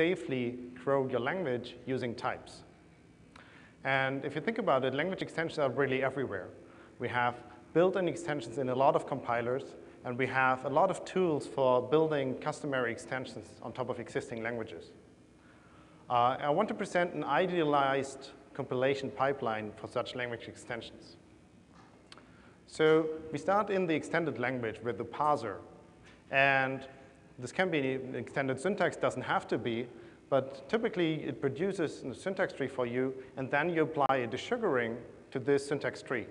safely grow your language using types. And if you think about it, language extensions are really everywhere. We have built-in extensions in a lot of compilers, and we have a lot of tools for building customary extensions on top of existing languages. Uh, I want to present an idealized compilation pipeline for such language extensions. So we start in the extended language with the parser. And this can be an extended syntax, doesn't have to be, but typically it produces a syntax tree for you, and then you apply a desugaring to this syntax tree.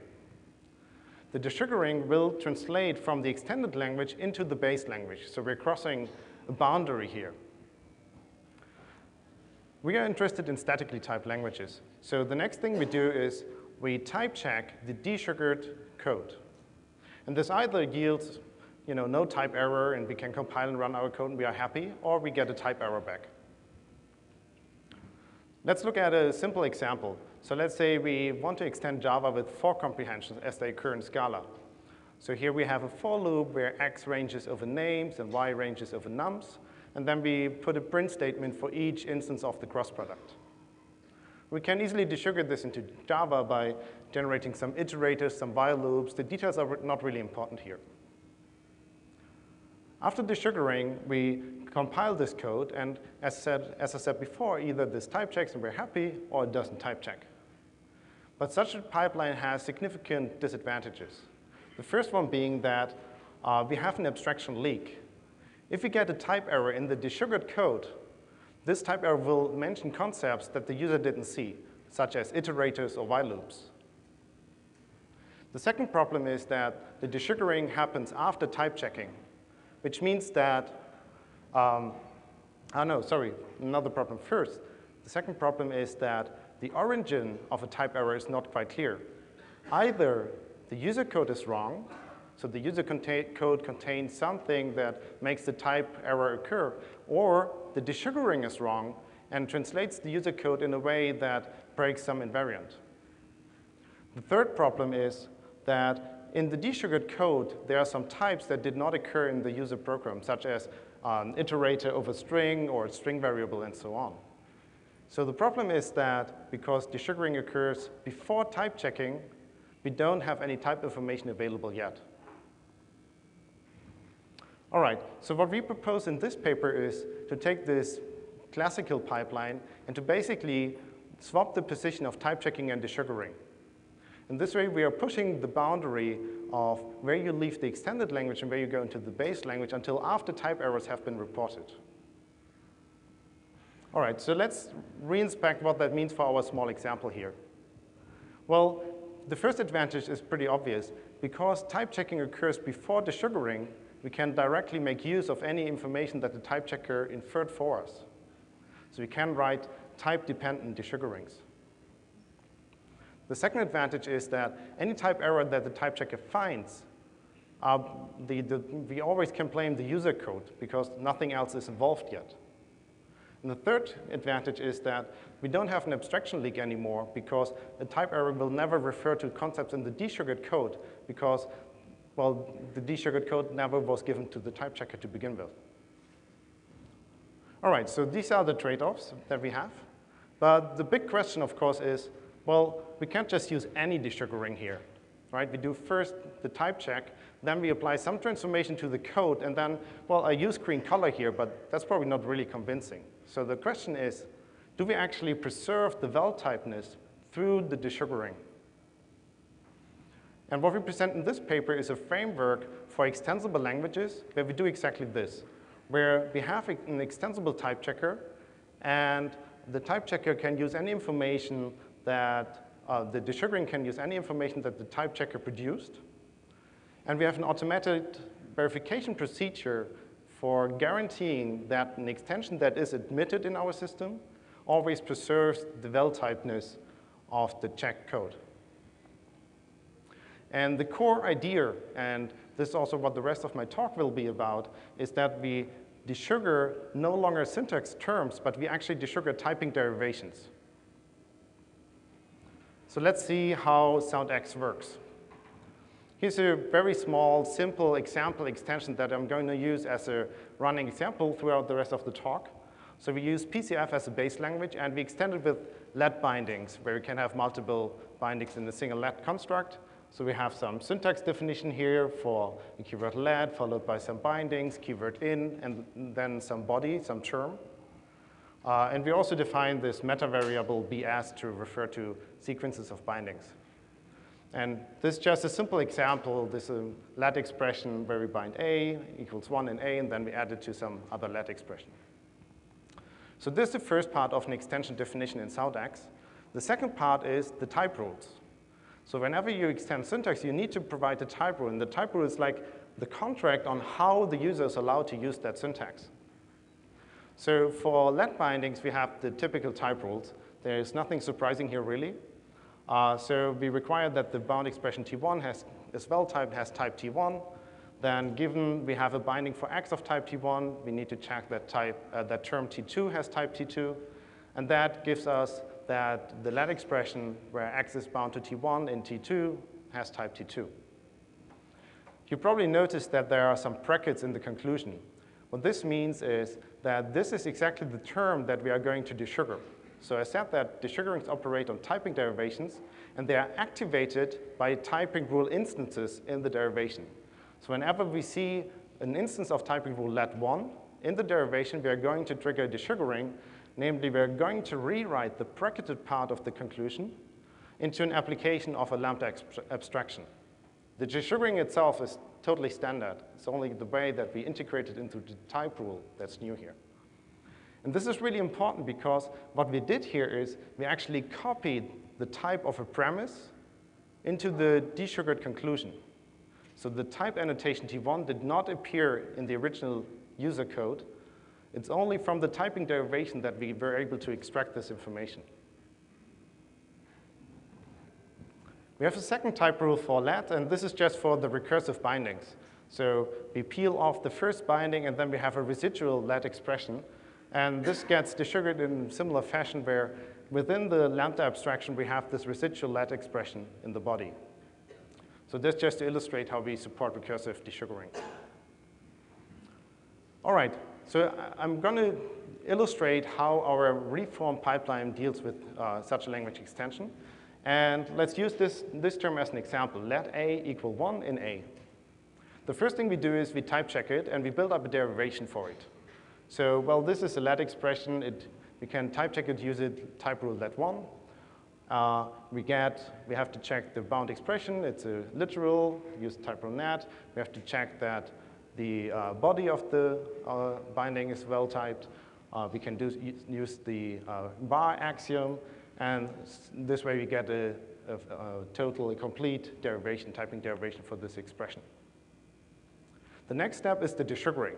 The desugaring will translate from the extended language into the base language, so we're crossing a boundary here. We are interested in statically typed languages. So the next thing we do is we type check the desugared code. And this either yields you know, no type error and we can compile and run our code and we are happy, or we get a type error back. Let's look at a simple example. So let's say we want to extend Java with for comprehensions as they occur in Scala. So here we have a for loop where x ranges over names and y ranges over nums, and then we put a print statement for each instance of the cross product. We can easily desugar this into Java by generating some iterators, some while loops. The details are not really important here. After desugaring, we compile this code, and as, said, as I said before, either this type checks and we're happy, or it doesn't type check. But such a pipeline has significant disadvantages. The first one being that uh, we have an abstraction leak. If we get a type error in the desugared code, this type error will mention concepts that the user didn't see, such as iterators or while loops. The second problem is that the desugaring happens after type checking, which means that, um, oh no, sorry, another problem first. The second problem is that the origin of a type error is not quite clear. Either the user code is wrong, so the user contain code contains something that makes the type error occur, or the desugaring is wrong and translates the user code in a way that breaks some invariant. The third problem is that in the desugared code, there are some types that did not occur in the user program, such as an iterator over string or string variable and so on. So the problem is that because desugaring occurs before type checking, we don't have any type information available yet. All right, so what we propose in this paper is to take this classical pipeline and to basically swap the position of type checking and desugaring. In this way, we are pushing the boundary of where you leave the extended language and where you go into the base language until after type errors have been reported. All right, so let's reinspect what that means for our small example here. Well, the first advantage is pretty obvious. Because type checking occurs before desugaring, we can directly make use of any information that the type checker inferred for us. So we can write type-dependent desugarings. The second advantage is that any type error that the type checker finds, uh, the, the, we always can blame the user code because nothing else is involved yet. And the third advantage is that we don't have an abstraction leak anymore because a type error will never refer to concepts in the desugared code because, well, the desugared code never was given to the type checker to begin with. All right, so these are the trade-offs that we have. But the big question, of course, is well, we can't just use any desugaring here, right? We do first the type check, then we apply some transformation to the code, and then, well, I use green color here, but that's probably not really convincing. So the question is, do we actually preserve the val typeness through the desugaring? And what we present in this paper is a framework for extensible languages where we do exactly this, where we have an extensible type checker, and the type checker can use any information that uh, the desugaring can use any information that the type checker produced. And we have an automated verification procedure for guaranteeing that an extension that is admitted in our system always preserves the well-typeness of the check code. And the core idea, and this is also what the rest of my talk will be about, is that we desugar no longer syntax terms, but we actually desugar typing derivations. So let's see how SoundX works. Here's a very small, simple example extension that I'm going to use as a running example throughout the rest of the talk. So we use PCF as a base language, and we extend it with let bindings, where we can have multiple bindings in a single let construct. So we have some syntax definition here for the keyword let, followed by some bindings, keyword in, and then some body, some term. Uh, and we also define this meta variable bs to refer to sequences of bindings. And this is just a simple example. This is a let expression where we bind a equals 1 in a, and then we add it to some other let expression. So this is the first part of an extension definition in SoundX. The second part is the type rules. So whenever you extend syntax, you need to provide a type rule. And the type rule is like the contract on how the user is allowed to use that syntax. So for let bindings, we have the typical type rules. There is nothing surprising here, really. Uh, so we require that the bound expression T1 has, is well typed, has type T1, then given we have a binding for x of type T1, we need to check that, type, uh, that term T2 has type T2. And that gives us that the let expression where x is bound to T1 in T2 has type T2. You probably noticed that there are some brackets in the conclusion. What this means is that this is exactly the term that we are going to desugar. So I said that desugarings operate on typing derivations, and they are activated by typing rule instances in the derivation. So whenever we see an instance of typing rule let1 in the derivation, we are going to trigger desugaring. Namely, we're going to rewrite the bracketed part of the conclusion into an application of a lambda abstraction. The desugaring itself is totally standard. It's only the way that we integrate it into the type rule that's new here. And this is really important because what we did here is we actually copied the type of a premise into the desugared conclusion. So the type annotation T1 did not appear in the original user code. It's only from the typing derivation that we were able to extract this information. We have a second type rule for let, and this is just for the recursive bindings. So we peel off the first binding, and then we have a residual let expression. And this gets desugared in similar fashion where within the lambda abstraction, we have this residual let expression in the body. So this just to illustrate how we support recursive desugaring. All right, so I'm going to illustrate how our reform pipeline deals with uh, such a language extension. And let's use this, this term as an example. Let a equal 1 in a. The first thing we do is we type check it, and we build up a derivation for it. So, well, this is a let expression. It, we can type check it, use it, type rule let1. Uh, we get, we have to check the bound expression. It's a literal, use type rule nat. We have to check that the uh, body of the uh, binding is well typed. Uh, we can do, use the uh, var axiom, and this way we get a, a, a total, complete derivation, typing derivation for this expression. The next step is the desugaring.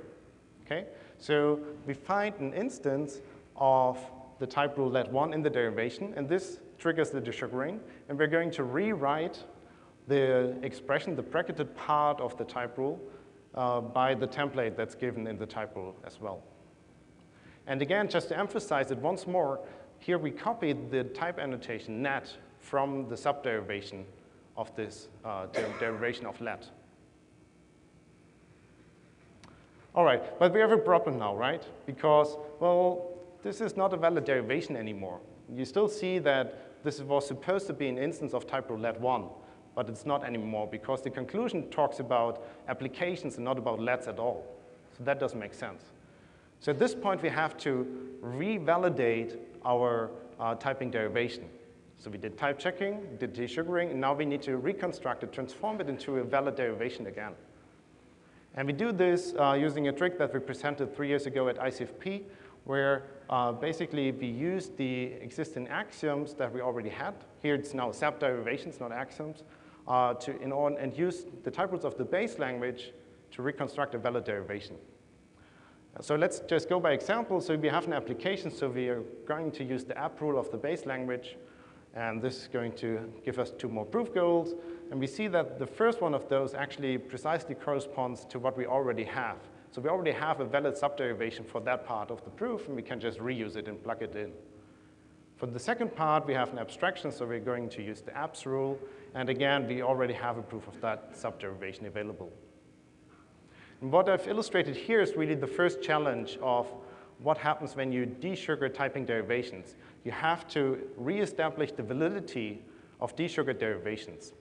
Okay? So we find an instance of the type rule let1 in the derivation, and this triggers the desugaring, and we're going to rewrite the expression, the bracketed part of the type rule, uh, by the template that's given in the type rule as well. And again, just to emphasize it once more, here we copied the type annotation nat from the subderivation of this uh, derivation of let. All right, but we have a problem now, right? Because, well, this is not a valid derivation anymore. You still see that this was supposed to be an instance of type let 1, but it's not anymore because the conclusion talks about applications and not about lets at all. So that doesn't make sense. So at this point, we have to revalidate our uh, typing derivation. So we did type checking, did desugaring, and now we need to reconstruct it, transform it into a valid derivation again. And we do this uh, using a trick that we presented three years ago at ICFP, where uh, basically we use the existing axioms that we already had. Here it's now SAP derivations, not axioms, uh, to, in on, and use the type rules of the base language to reconstruct a valid derivation. So let's just go by example. So we have an application, so we are going to use the app rule of the base language, and this is going to give us two more proof goals. And we see that the first one of those actually precisely corresponds to what we already have. So we already have a valid subderivation for that part of the proof, and we can just reuse it and plug it in. For the second part, we have an abstraction, so we're going to use the abs rule. And again, we already have a proof of that subderivation available. And what I've illustrated here is really the first challenge of what happens when you desugar typing derivations. You have to reestablish the validity of desugared derivations.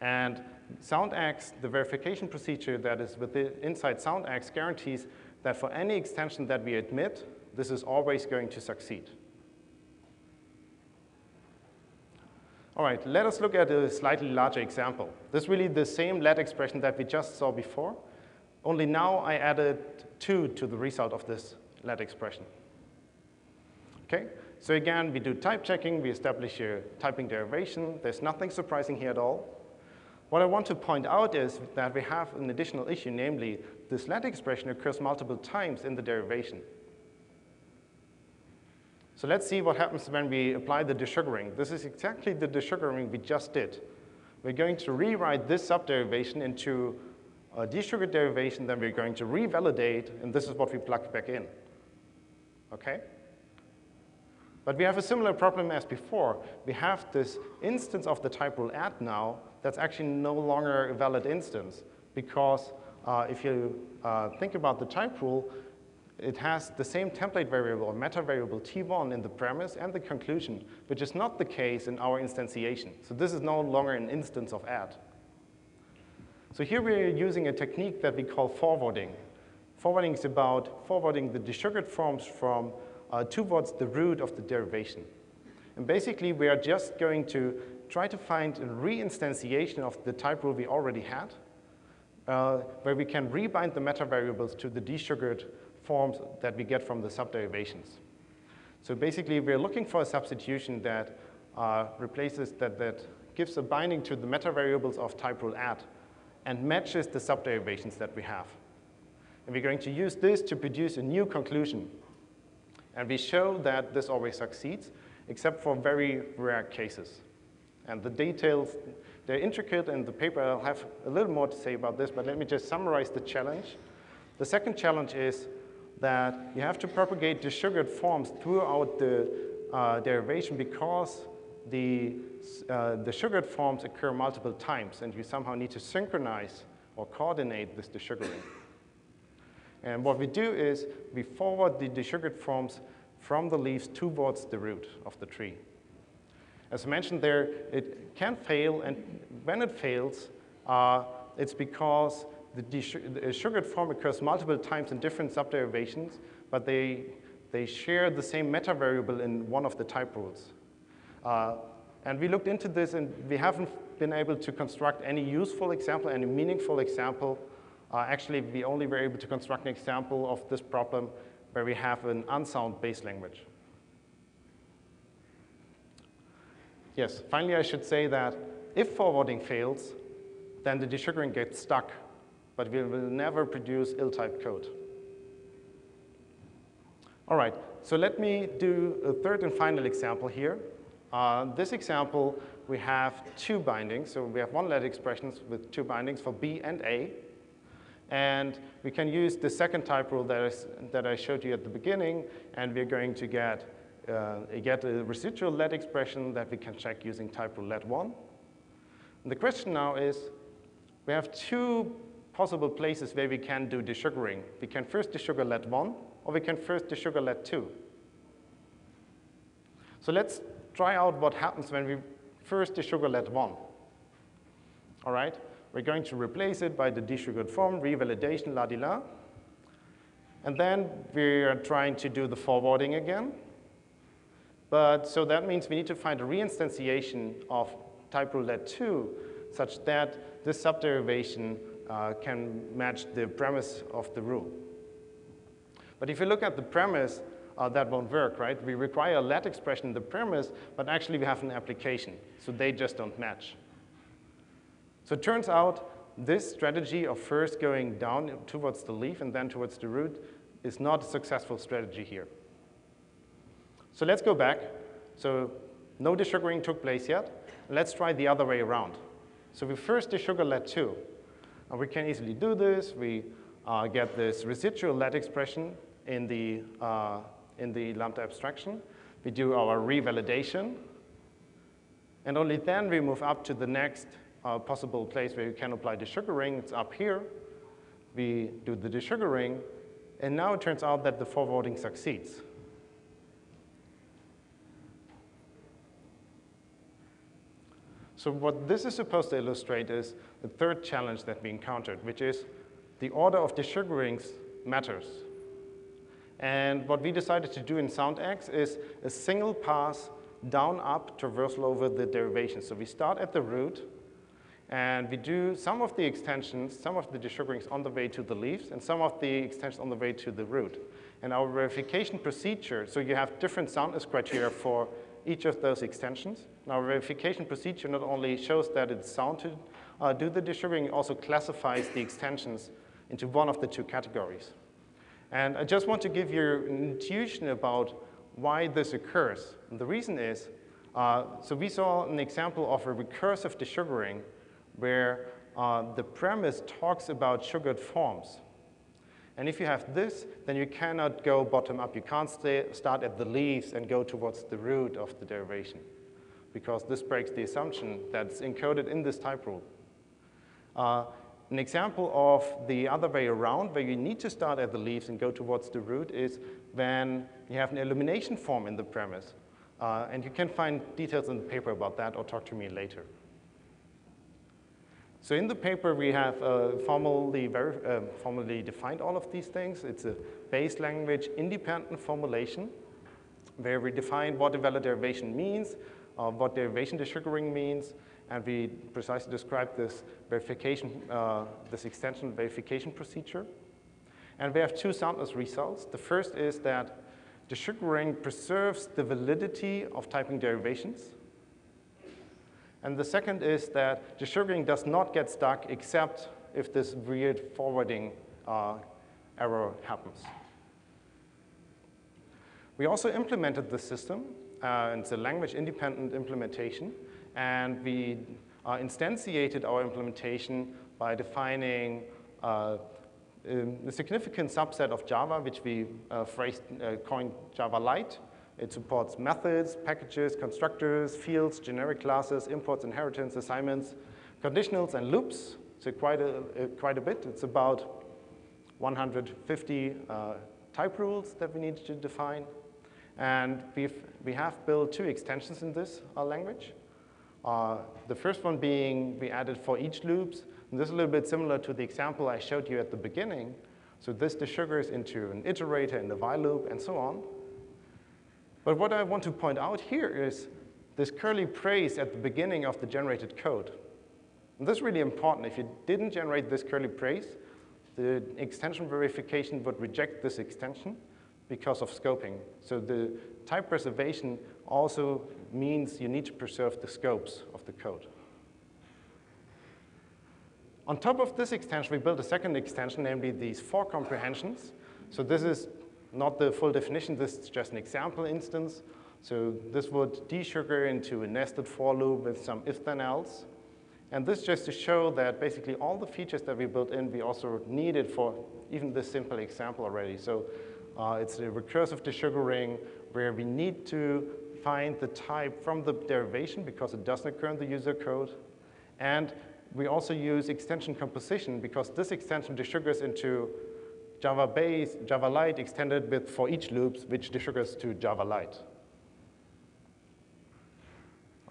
And SoundX, the verification procedure that is within, inside SoundX guarantees that for any extension that we admit, this is always going to succeed. All right, let us look at a slightly larger example. This is really the same let expression that we just saw before, only now I added 2 to the result of this let expression. Okay, so again, we do type checking, we establish a typing derivation. There's nothing surprising here at all. What I want to point out is that we have an additional issue, namely, this let expression occurs multiple times in the derivation. So let's see what happens when we apply the desugaring. This is exactly the desugaring we just did. We're going to rewrite this subderivation into a desugared derivation, then we're going to revalidate, and this is what we plug back in. Okay? But we have a similar problem as before. We have this instance of the type rule add now that's actually no longer a valid instance because uh, if you uh, think about the type rule, it has the same template variable or meta variable T1 in the premise and the conclusion, which is not the case in our instantiation. So this is no longer an instance of add. So here we're using a technique that we call forwarding. Forwarding is about forwarding the desugared forms from uh, towards the root of the derivation. And basically, we are just going to try to find a reinstantiation of the type rule we already had, uh, where we can rebind the meta variables to the desugared forms that we get from the subderivations. So basically, we're looking for a substitution that uh, replaces, that, that gives a binding to the meta variables of type rule add and matches the subderivations that we have. And we're going to use this to produce a new conclusion. And we show that this always succeeds, except for very rare cases. And the details, they're intricate in the paper. I'll have a little more to say about this, but let me just summarize the challenge. The second challenge is that you have to propagate the sugared forms throughout the uh, derivation because the, uh, the sugared forms occur multiple times, and you somehow need to synchronize or coordinate this desugaring. And what we do is we forward the desugared forms from the leaves towards the root of the tree. As I mentioned there, it can fail, and when it fails, uh, it's because the sugared form occurs multiple times in different subderivations, but they, they share the same meta variable in one of the type rules. Uh, and we looked into this, and we haven't been able to construct any useful example, any meaningful example. Uh, actually, we only were able to construct an example of this problem where we have an unsound base language. Yes, finally, I should say that if forwarding fails, then the desugaring gets stuck but we will never produce ill-typed code. All right, so let me do a third and final example here. Uh, this example, we have two bindings. So we have one let expressions with two bindings for B and A. And we can use the second type rule that, is, that I showed you at the beginning, and we're going to get, uh, get a residual let expression that we can check using type rule let1. And the question now is, we have two possible places where we can do desugaring. We can first desugar let 1, or we can first desugar let 2. So let's try out what happens when we first desugar let 1. All right, we're going to replace it by the desugared form, revalidation, la di la. And then we're trying to do the forwarding again. But so that means we need to find a reinstantiation of type rule let 2 such that this subderivation uh, can match the premise of the rule. But if you look at the premise, uh, that won't work, right? We require a let expression in the premise, but actually we have an application, so they just don't match. So it turns out this strategy of first going down towards the leaf and then towards the root is not a successful strategy here. So let's go back. So no desugaring took place yet. Let's try the other way around. So we first desugar let 2. And we can easily do this. We uh, get this residual let expression in the, uh, in the lambda abstraction. We do our revalidation. And only then we move up to the next uh, possible place where you can apply desugaring. It's up here. We do the desugaring. And now it turns out that the forwarding succeeds. So what this is supposed to illustrate is the third challenge that we encountered, which is the order of desugarings matters. And what we decided to do in SoundX is a single pass down-up traversal over the derivation. So we start at the root, and we do some of the extensions, some of the desugarings on the way to the leaves, and some of the extensions on the way to the root. And our verification procedure, so you have different soundness criteria for each of those extensions. Now, verification procedure not only shows that it's sound to uh, do the desugaring, it also classifies the extensions into one of the two categories. And I just want to give you an intuition about why this occurs. And the reason is, uh, so we saw an example of a recursive desugaring where uh, the premise talks about sugared forms. And if you have this, then you cannot go bottom up. You can't stay, start at the leaves and go towards the root of the derivation because this breaks the assumption that's encoded in this type rule. Uh, an example of the other way around, where you need to start at the leaves and go towards the root, is when you have an elimination form in the premise. Uh, and you can find details in the paper about that or talk to me later. So in the paper, we have uh, formally, uh, formally defined all of these things. It's a base language independent formulation where we define what a valid derivation means, uh, what derivation desugaring means, and we precisely describe this verification, uh, this extension verification procedure. And we have two soundness results. The first is that desugaring preserves the validity of typing derivations. And the second is that desugaring does not get stuck except if this weird forwarding uh, error happens. We also implemented the system. Uh, it's a language-independent implementation. And we uh, instantiated our implementation by defining uh, um, a significant subset of Java, which we uh, phrased, uh, coined Java Lite. It supports methods, packages, constructors, fields, generic classes, imports, inheritance, assignments, conditionals, and loops. So quite a, uh, quite a bit. It's about 150 uh, type rules that we need to define. And we've, we have built two extensions in this language. Uh, the first one being we added for each loops. And this is a little bit similar to the example I showed you at the beginning. So this desugars into an iterator in the while loop and so on. But what I want to point out here is this curly brace at the beginning of the generated code. And this is really important. If you didn't generate this curly brace, the extension verification would reject this extension because of scoping. So the type preservation also means you need to preserve the scopes of the code. On top of this extension, we built a second extension, namely these for comprehensions. So this is not the full definition, this is just an example instance. So this would desugar into a nested for loop with some if then else. And this just to show that basically all the features that we built in, we also needed for even this simple example already. So it's a recursive desugaring where we need to find the type from the derivation because it doesn't occur in the user code. And we also use extension composition because this extension desugars into Java base, Java Lite extended with for each loops, which desugars to Java Lite.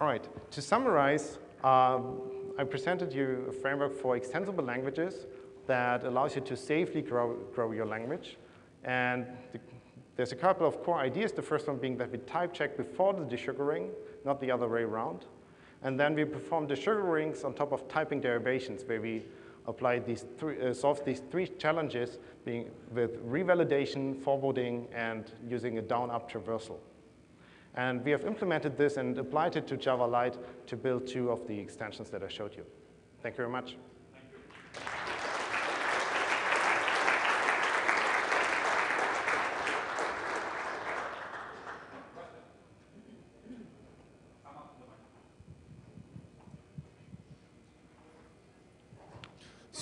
All right, to summarize, um, I presented you a framework for extensible languages that allows you to safely grow, grow your language. And the there's a couple of core ideas. The first one being that we type check before the desugaring, not the other way around. And then we perform desugarings on top of typing derivations, where we apply these three, uh, solve these three challenges being with revalidation, forwarding, and using a down-up traversal. And we have implemented this and applied it to Java Lite to build two of the extensions that I showed you. Thank you very much.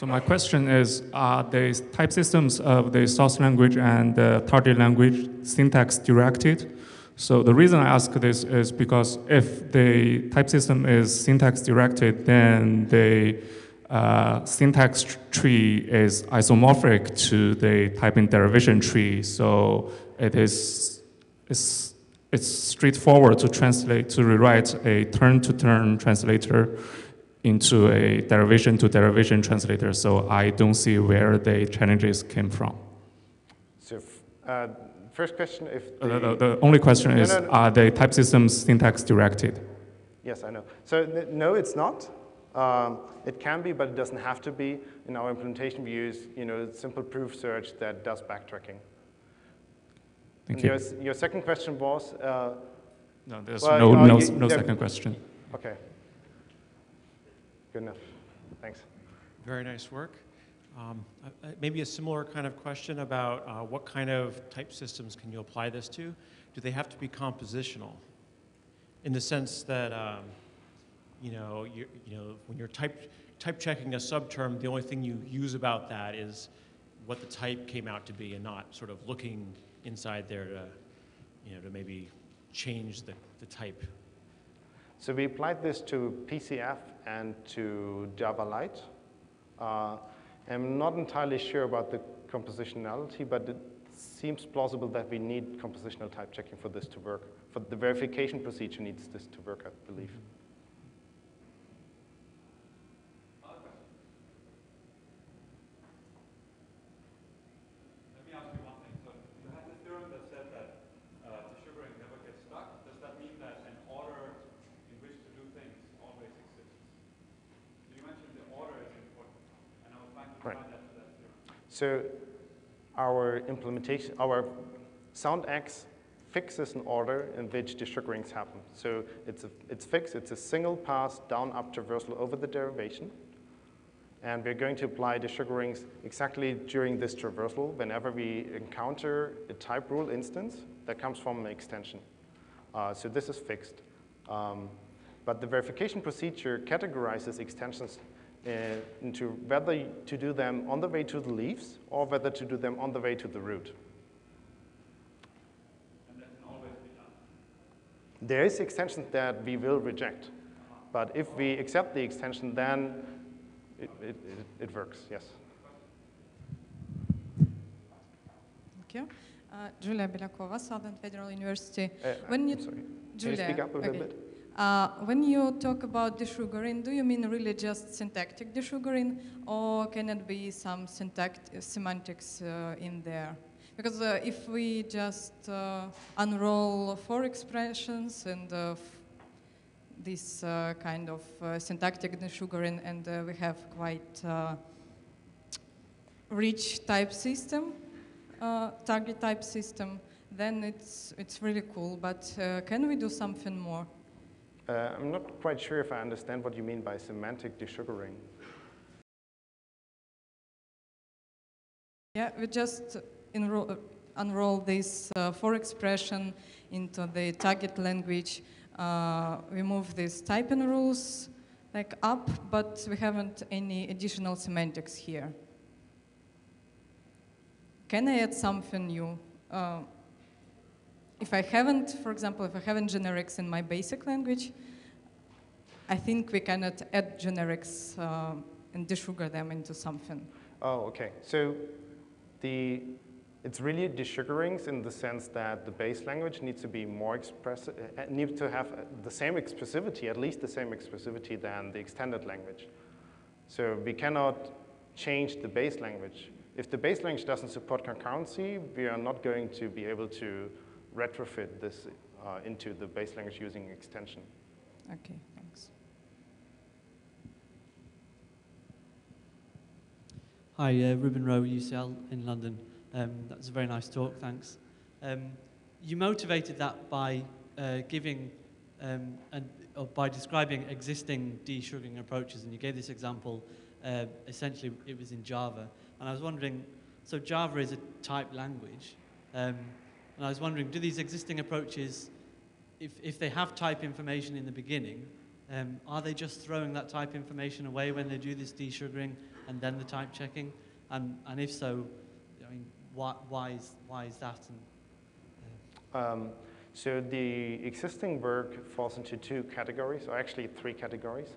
So my question is, are the type systems of the source language and the target language syntax directed? So the reason I ask this is because if the type system is syntax directed, then the uh, syntax tree is isomorphic to the typing derivation tree, so it is it's, it's straightforward to translate to rewrite a turn-to-turn translator into a derivation-to-derivation translator. So I don't see where the challenges came from. So, uh, first question: If Uh, the, The, the, the only question No, is, no, no. are the type systems syntax directed? yes, I know. So no, it's not. Um, it can be, but it doesn't have to be. In our implementation, we use you know simple proof search that does backtracking. Thank and you. Your, your second question was uh, No, there's Well, no, uh, no, you- no second question. okay. Good enough. Thanks. Very nice work. Um, uh, uh, maybe a similar kind of question about uh, what kind of type systems can you apply this to? Do they have to be compositional? In the sense that, um, you know, you, you know, when you're type, type checking a subterm, the only thing you use about that is what the type came out to be and not sort of looking inside there to, you know, to maybe change the, the type. So we applied this to PCF and to Java Lite. Uh, I'm not entirely sure about the compositionality, but it seems plausible that we need compositional type checking for this to work. For the verification procedure needs this to work, I believe. Let me ask you one thing. So you had this theorem that said that uh, desugaring never gets stuck. Does that mean that an order in which to do things always exists? So you mentioned the order is important, and I would like to Right. apply that to that theorem. So our implementation, our SoundX fixes an order in which desugarings happen. So it's, a, it's fixed, it's a single pass down up traversal over the derivation. And we're going to apply desugarings exactly during this traversal whenever we encounter a type rule instance that comes from an extension. Uh, so this is fixed. Um, but the verification procedure categorizes extensions into whether to do them on the way to the leaves or whether to do them on the way to the root. And that can always be done. There is extensions that we will reject. But if we accept the extension, then it, it, it, it works, yes. Thank you. Uh, Julia Belyakova, Southern Federal University. Uh, When you- I'm sorry. Can you Julia, speak up a little okay. bit? Uh, when you talk about desugaring, do you mean really just syntactic desugaring, or can it be some syntact- semantics uh, in there? Because uh, if we just uh, unroll for expressions and uh, this uh, kind of uh, syntactic desugaring, and uh, we have quite uh, rich type system, uh, target type system, then it's it's really cool. But uh, can we do something more? Uh, I'm not quite sure if I understand what you mean by semantic desugaring. Yeah, we just unroll this uh, for expression into the target language. Uh, we move these typing rules like up, but we haven't any additional semantics here. Can I add something new? Uh, if I haven't, for example, if I haven't generics in my basic language, I think we cannot add generics uh, and desugar them into something. Oh, okay. So the, it's really desugarings in the sense that the base language needs to be more expressive, uh, needs to have uh, the same expressivity, at least the same expressivity than the extended language. So we cannot change the base language. If the base language doesn't support concurrency, we are not going to be able to retrofit this uh, into the base language using extension. Okay, thanks. Hi, uh, Reuben Rowe, UCL in London. Um, that's a very nice talk, thanks. Um, you motivated that by uh, giving um, and or by describing existing desugaring approaches, and you gave this example. Uh, essentially, it was in Java, and I was wondering. So Java is a type language, um, and I was wondering, do these existing approaches, if if they have type information in the beginning, um, are they just throwing that type information away when they do this desugaring and then the type checking? And, and if so, I mean, why, why, is, why is that? And, Um, so the existing work falls into two categories, or actually three categories.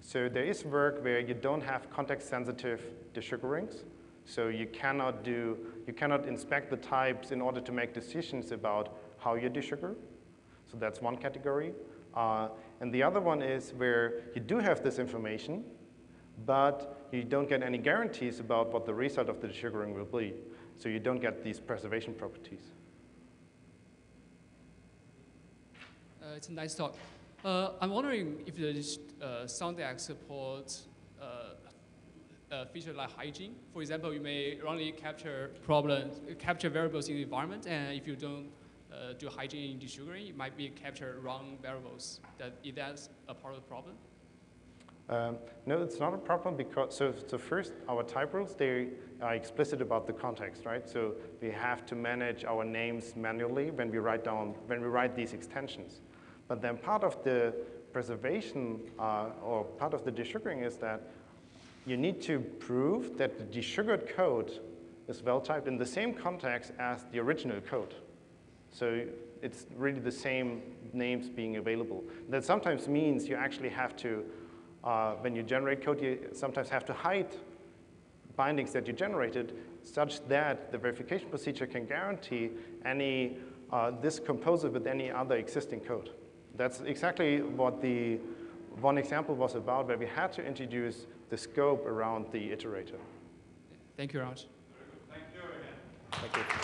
So there is work where you don't have context-sensitive desugarings. So you cannot do, you cannot inspect the types in order to make decisions about how you desugar. So that's one category. Uh, and the other one is where you do have this information, but you don't get any guarantees about what the result of the desugaring will be. So you don't get these preservation properties. Uh, it's a nice talk. Uh, I'm wondering if the uh, SoundX supports a feature like hygiene. For example, you may only capture problems, capture variables in the environment, and if you don't uh, do hygiene in desugaring, it might be capture wrong variables. That is that a part of the problem? Um, no, it's not a problem because, so, so first, our type rules, they are explicit about the context, right? So we have to manage our names manually when we write down, when we write these extensions. But then part of the preservation uh, or part of the desugaring is that you need to prove that the desugared code is well typed in the same context as the original code. So it's really the same names being available. That sometimes means you actually have to, uh, when you generate code, you sometimes have to hide bindings that you generated such that the verification procedure can guarantee any uh, this composer with any other existing code. That's exactly what the one example was about, where we had to introduce the scope around the iterator. Thank you, Raj. Thank you again. Thank you.